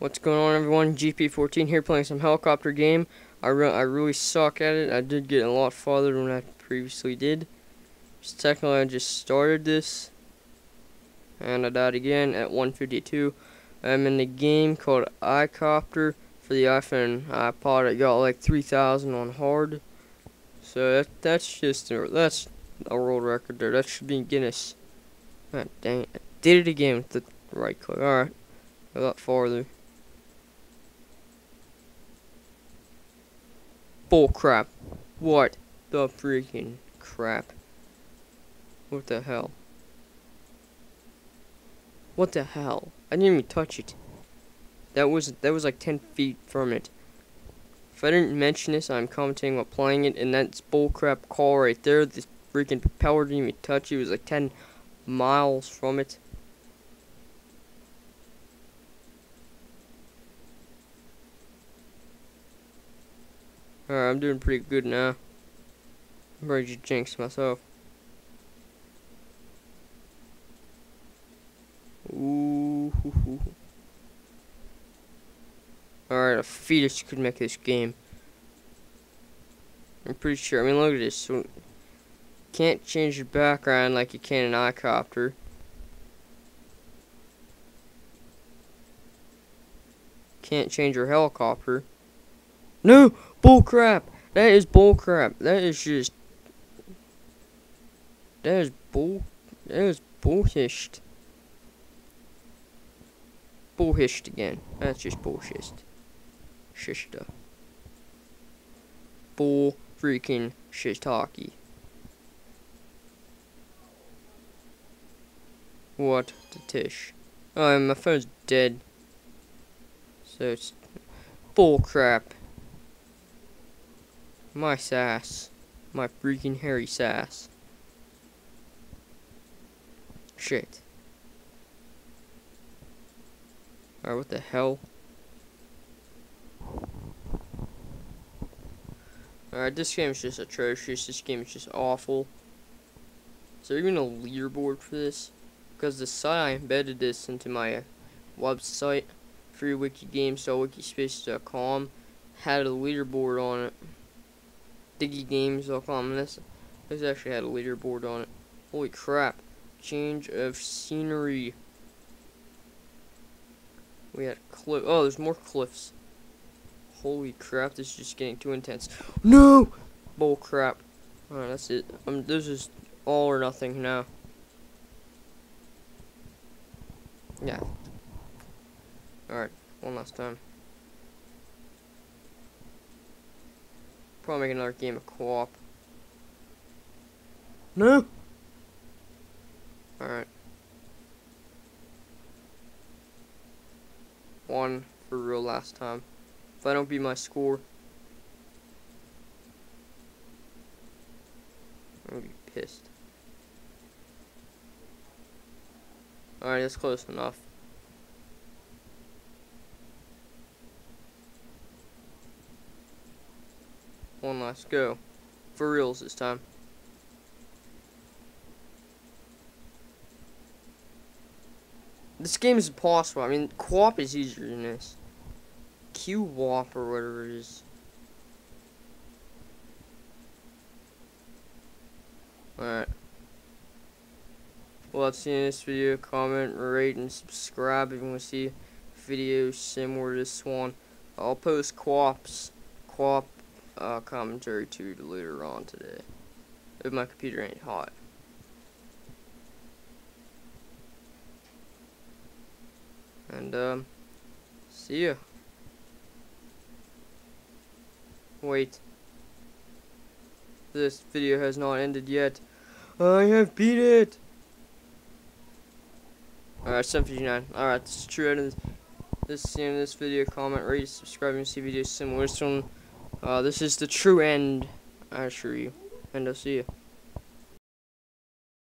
What's going on, everyone? GP14 here playing some helicopter game. I, re I really suck at it. I did get a lot farther than I previously did. Just technically, I just started this. And I died again at 152. I'm in the game called iCopter for the iPhone iPod. I got like 3,000 on hard. So that, that's just a, that's a world record there. That should be in Guinness. Dang it. I did it again with the right click. Alright. A lot farther. Bull crap. What the freaking crap? What the hell? What the hell? I didn't even touch it. That was that was like 10 feet from it. If I didn't mention this, I'm commenting while playing it, and that's bullcrap call right there. This freaking propeller didn't even touch it. It was like 10 miles from it. Alright, I'm doing pretty good now. I'm ready to jinx myself. Ooh. Alright, a fetus could make this game. I'm pretty sure. I mean, look at this. So, can't change the background like you can an iCopter. Can't change your helicopter. No! Bull crap! That is bull crap. That is just. That is bull. That is bullhished. Bullhished again. That's just bullshit. Shishta. Bull freaking shiitake. What the tish? Oh, my phone's dead. So it's bull crap. My sass. My freaking hairy sass. Shit. Alright, what the hell? Alright, this game is just atrocious. This game is just awful. Is there even a leaderboard for this? Because the site I embedded this into my website, freewikigames.wikispace.com, had a leaderboard on it. DiggyGames.com. And this, this actually had a leaderboard on it. Holy crap. Change of scenery. We had cliff. Oh, there's more cliffs. Holy crap, this is just getting too intense. No! Bull crap. Alright, that's it. Um, this is all or nothing now. Yeah. Alright, one last time. Probably make another game of QWOP. No! Alright. One for real last time. If I don't beat my score, I'm gonna be pissed. Alright, that's close enough. Go. For reals this time. This game is impossible. I mean, QWOP is easier than this. QWOP or whatever it is. Alright. Well, that's the end of this video. Comment, rate, and subscribe if you want to see videos similar to this one. I'll post QWOPs, QWOP uh, commentary too later on today. If my computer ain't hot. And, um, see ya. Wait. This video has not ended yet. I have beat it! Alright, 759. Alright, this is true this. Is end of this video. Comment, rate, subscribe, and see videos similar to. Uh, this is the true end, I assure you. And I'll see you.